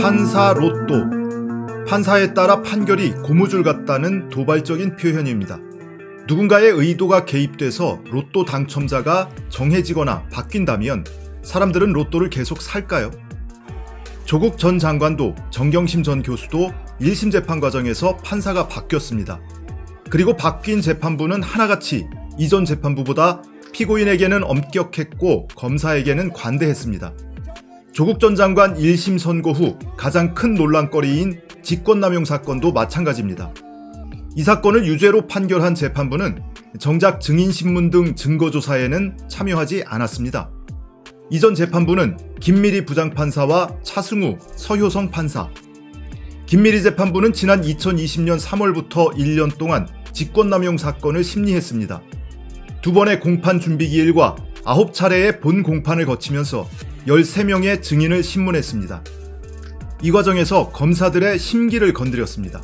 판사 로또. 판사에 따라 판결이 고무줄 같다는 도발적인 표현입니다. 누군가의 의도가 개입돼서 로또 당첨자가 정해지거나 바뀐다면 사람들은 로또를 계속 살까요? 조국 전 장관도 정경심 전 교수도 1심 재판 과정에서 판사가 바뀌었습니다. 그리고 바뀐 재판부는 하나같이 이전 재판부보다 피고인에게는 엄격했고 검사에게는 관대했습니다. 조국 전 장관 1심 선고 후 가장 큰 논란거리인 직권남용 사건도 마찬가지입니다. 이 사건을 유죄로 판결한 재판부는 정작 증인신문 등 증거조사에는 참여하지 않았습니다. 이전 재판부는 김미리 부장판사와 차승우, 서효성 판사, 김미리 재판부는 지난 2020년 3월부터 1년 동안 직권남용 사건을 심리했습니다. 두 번의 공판 준비 기일과 9차례의 본 공판을 거치면서 13명의 증인을 신문했습니다. 이 과정에서 검사들의 심기를 건드렸습니다.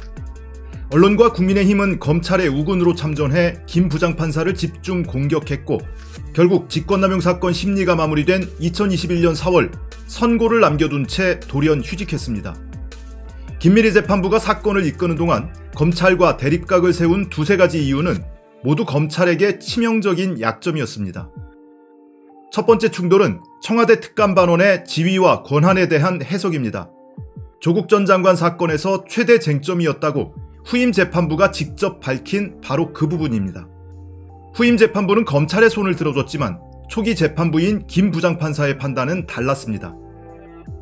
언론과 국민의힘은 검찰의 우군으로 참전해 김 부장판사를 집중 공격했고 결국 직권남용 사건 심리가 마무리된 2021년 4월 선고를 남겨둔 채 돌연 휴직했습니다. 김미리 재판부가 사건을 이끄는 동안 검찰과 대립각을 세운 두세 가지 이유는 모두 검찰에게 치명적인 약점이었습니다. 첫 번째 충돌은 청와대 특감반원의 지위와 권한에 대한 해석입니다. 조국 전 장관 사건에서 최대 쟁점이었다고 후임 재판부가 직접 밝힌 바로 그 부분입니다. 후임 재판부는 검찰의 손을 들어줬지만 초기 재판부인 김 부장판사의 판단은 달랐습니다.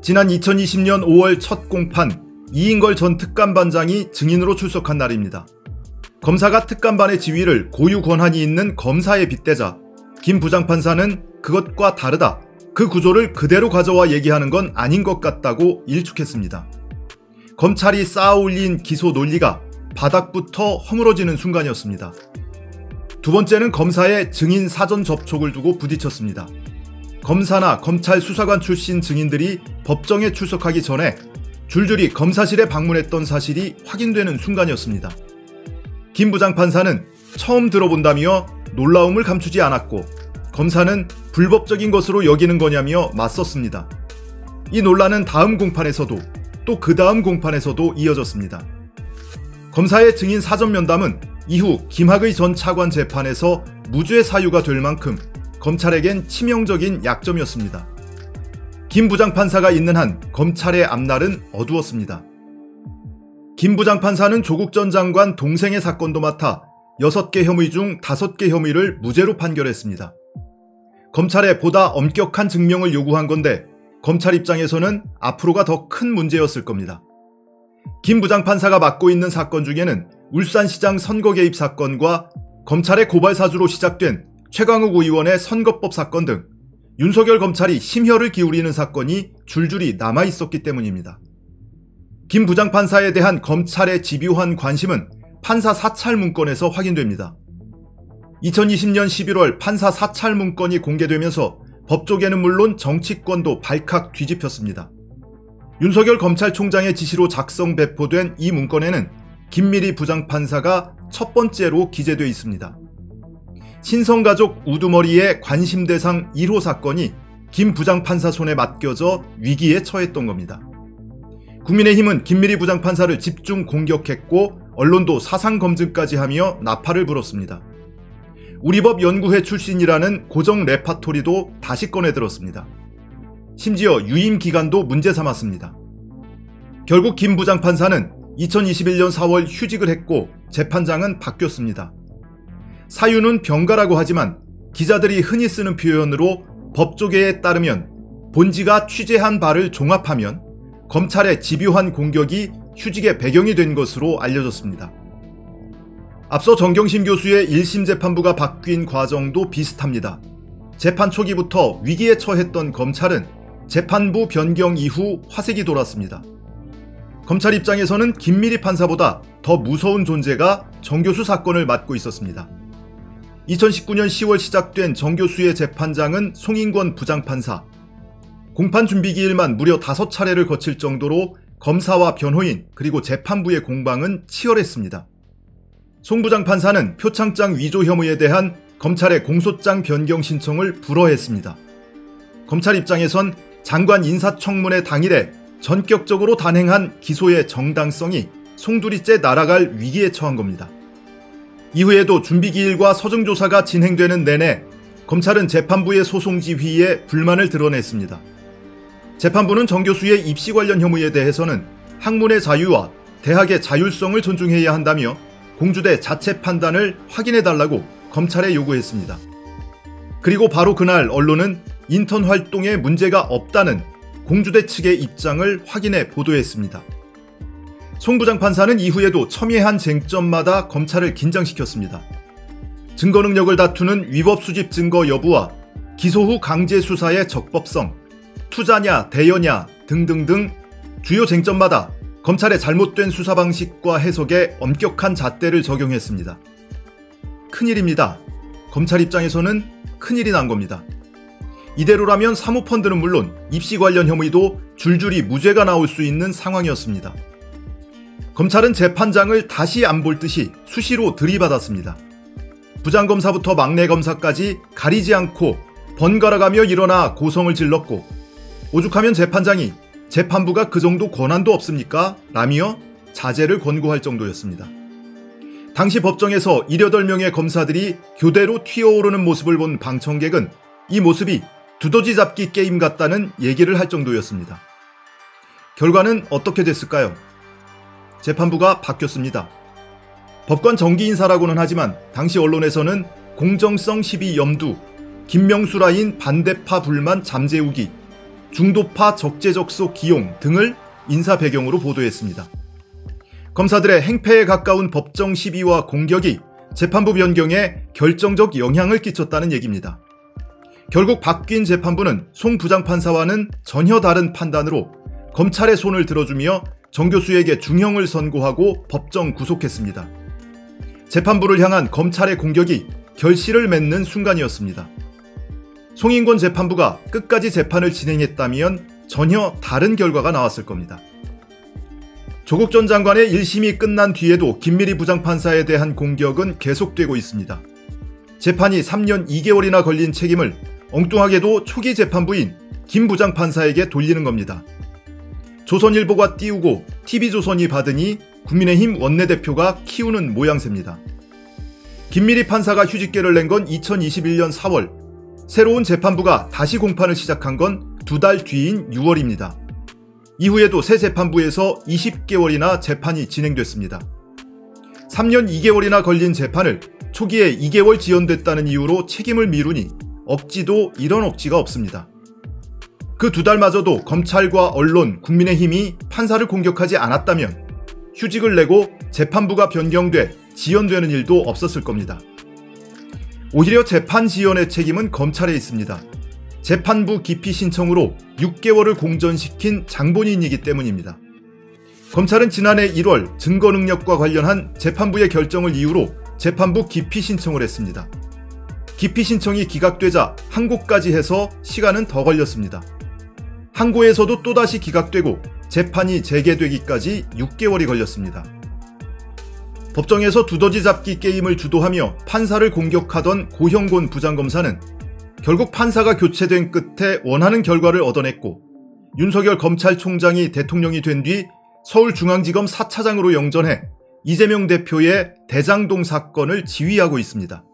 지난 2020년 5월 첫 공판 이인걸 전 특감반장이 증인으로 출석한 날입니다. 검사가 특감반의 지위를 고유 권한이 있는 검사에 빗대자 김 부장판사는 그것과 다르다. 그 구조를 그대로 가져와 얘기하는 건 아닌 것 같다고 일축했습니다. 검찰이 쌓아 올린 기소 논리가 바닥부터 허물어지는 순간이었습니다. 두 번째는 검사의 증인 사전 접촉을 두고 부딪혔습니다. 검사나 검찰 수사관 출신 증인들이 법정에 출석하기 전에 줄줄이 검사실에 방문했던 사실이 확인되는 순간이었습니다. 김 부장 판사는 처음 들어본다며 놀라움을 감추지 않았고 검사는 불법적인 것으로 여기는 거냐며 맞섰습니다. 이 논란은 다음 공판에서도 또 그 다음 공판에서도 이어졌습니다. 검사의 증인 사전 면담은 이후 김학의 전 차관 재판에서 무죄 사유가 될 만큼 검찰에겐 치명적인 약점이었습니다. 김 부장 판사가 있는 한 검찰의 앞날은 어두웠습니다. 김 부장판사는 조국 전 장관 동생의 사건도 맡아 6개 혐의 중 5개 혐의를 무죄로 판결했습니다. 검찰에 보다 엄격한 증명을 요구한 건데 검찰 입장에서는 앞으로가 더 큰 문제였을 겁니다. 김 부장판사가 맡고 있는 사건 중에는 울산시장 선거 개입 사건과 검찰의 고발 사주로 시작된 최강욱 의원의 선거법 사건 등 윤석열 검찰이 심혈을 기울이는 사건이 줄줄이 남아 있었기 때문입니다. 김 부장판사에 대한 검찰의 집요한 관심은 판사 사찰 문건에서 확인됩니다. 2020년 11월 판사 사찰 문건이 공개되면서 법조계는 물론 정치권도 발칵 뒤집혔습니다. 윤석열 검찰총장의 지시로 작성 배포된 이 문건에는 김미리 부장판사가 첫 번째로 기재되어 있습니다. 신성가족 우두머리의 관심 대상 1호 사건이 김 부장판사 손에 맡겨져 위기에 처했던 겁니다. 국민의힘은 김미리 부장판사를 집중 공격했고 언론도 사상 검증까지 하며 나팔을 불었습니다. 우리법 연구회 출신이라는 고정 레파토리도 다시 꺼내들었습니다. 심지어 유임 기간도 문제 삼았습니다. 결국 김 부장판사는 2021년 4월 휴직을 했고 재판장은 바뀌었습니다. 사유는 병가라고 하지만 기자들이 흔히 쓰는 표현으로 법조계에 따르면 본지가 취재한 바를 종합하면 검찰의 집요한 공격이 휴직의 배경이 된 것으로 알려졌습니다. 앞서 정경심 교수의 1심 재판부가 바뀐 과정도 비슷합니다. 재판 초기부터 위기에 처했던 검찰은 재판부 변경 이후 화색이 돌았습니다. 검찰 입장에서는 김미리 판사보다 더 무서운 존재가 정 교수 사건을 맡고 있었습니다. 2019년 10월 시작된 정 교수의 재판장은 송인권 부장판사, 공판 준비 기일만 무려 5차례를 거칠 정도로 검사와 변호인 그리고 재판부의 공방은 치열했습니다. 송 부장 판사는 표창장 위조 혐의에 대한 검찰의 공소장 변경 신청을 불허했습니다. 검찰 입장에선 장관 인사청문회 당일에 전격적으로 단행한 기소의 정당성이 송두리째 날아갈 위기에 처한 겁니다. 이후에도 준비기일과 서정조사가 진행되는 내내 검찰은 재판부의 소송 지휘에 불만을 드러냈습니다. 재판부는 정 교수의 입시 관련 혐의에 대해서는 학문의 자유와 대학의 자율성을 존중해야 한다며 공주대 자체 판단을 확인해달라고 검찰에 요구했습니다. 그리고 바로 그날 언론은 인턴 활동에 문제가 없다는 공주대 측의 입장을 확인해 보도했습니다. 송 부장 판사는 이후에도 첨예한 쟁점마다 검찰을 긴장시켰습니다. 증거 능력을 다투는 위법 수집 증거 여부와 기소 후 강제 수사의 적법성, 투자냐 대여냐 등등등 주요 쟁점마다 검찰의 잘못된 수사 방식과 해석에 엄격한 잣대를 적용했습니다. 큰일입니다. 검찰 입장에서는 큰일이 난 겁니다. 이대로라면 사모펀드는 물론 입시 관련 혐의도 줄줄이 무죄가 나올 수 있는 상황이었습니다. 검찰은 재판장을 다시 안 볼 듯이 수시로 들이받았습니다. 부장검사부터 막내 검사까지 가리지 않고 번갈아가며 일어나 고성을 질렀고 오죽하면 재판장이 재판부가 그 정도 권한도 없습니까? 라며 자제를 권고할 정도였습니다. 당시 법정에서 1여덟명의 검사들이 교대로 튀어오르는 모습을 본 방청객은 이 모습이 두더지 잡기 게임 같다는 얘기를 할 정도였습니다. 결과는 어떻게 됐을까요? 재판부가 바뀌었습니다. 법관 정기 인사라고는 하지만 당시 언론에서는 공정성 시비 염두, 김명수 라인 반대파 불만 잠재우기, 중도파 적재적소 기용 등을 인사 배경으로 보도했습니다. 검사들의 행패에 가까운 법정 시비와 공격이 재판부 변경에 결정적 영향을 끼쳤다는 얘기입니다. 결국 바뀐 재판부는 송 부장판사와는 전혀 다른 판단으로 검찰의 손을 들어주며 정 교수에게 중형을 선고하고 법정 구속했습니다. 재판부를 향한 검찰의 공격이 결실을 맺는 순간이었습니다. 송인권 재판부가 끝까지 재판을 진행했다면 전혀 다른 결과가 나왔을 겁니다. 조국 전 장관의 1심이 끝난 뒤에도 김미리 부장판사에 대한 공격은 계속되고 있습니다. 재판이 3년 2개월이나 걸린 책임을 엉뚱하게도 초기 재판부인 김 부장판사에게 돌리는 겁니다. 조선일보가 띄우고 TV조선이 받으니 국민의힘 원내대표가 키우는 모양새입니다. 김미리 판사가 휴직계를 낸 건 2021년 4월, 새로운 재판부가 다시 공판을 시작한 건 두 달 뒤인 6월입니다. 이후에도 새 재판부에서 20개월이나 재판이 진행됐습니다. 3년 2개월이나 걸린 재판을 초기에 2개월 지연됐다는 이유로 책임을 미루니 억지도 이런 억지가 없습니다. 그 두 달마저도 검찰과 언론, 국민의힘이 판사를 공격하지 않았다면 휴직을 내고 재판부가 변경돼 지연되는 일도 없었을 겁니다. 오히려 재판 지연의 책임은 검찰에 있습니다. 재판부 기피 신청으로 6개월을 공전시킨 장본인이기 때문입니다. 검찰은 지난해 1월 증거 능력과 관련한 재판부의 결정을 이유로 재판부 기피 신청을 했습니다. 기피 신청이 기각되자 항고까지 해서 시간은 더 걸렸습니다. 항고에서도 또다시 기각되고 재판이 재개되기까지 6개월이 걸렸습니다. 법정에서 두더지 잡기 게임을 주도하며 판사를 공격하던 고형곤 부장검사는 결국 판사가 교체된 끝에 원하는 결과를 얻어냈고 윤석열 검찰총장이 대통령이 된 뒤 서울중앙지검 4차장으로 영전해 이재명 대표의 대장동 사건을 지휘하고 있습니다.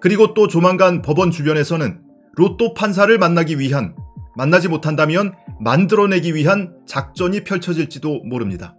그리고 또 조만간 법원 주변에서는 로또 판사를 만나기 위한 만나지 못한다면 만들어내기 위한 작전이 펼쳐질지도 모릅니다.